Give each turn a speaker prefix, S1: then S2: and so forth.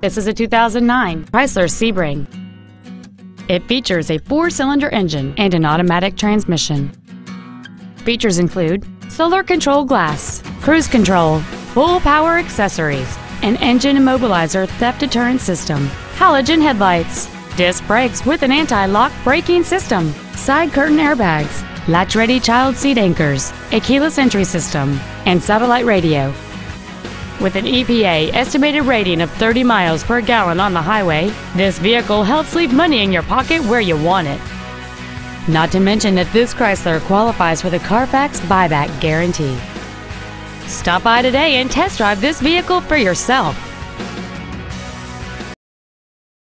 S1: This is a 2009 Chrysler Sebring. It features a four-cylinder engine and an automatic transmission. Features include solar control glass, cruise control, full power accessories, an engine immobilizer theft deterrent system, halogen headlights, disc brakes with an anti-lock braking system, side curtain airbags, latch-ready child seat anchors, a keyless entry system, and satellite radio. With an EPA estimated rating of 30 miles per gallon on the highway, this vehicle helps leave money in your pocket where you want it. Not to mention that this Chrysler qualifies for the Carfax buyback guarantee. Stop by today and test drive this vehicle for yourself.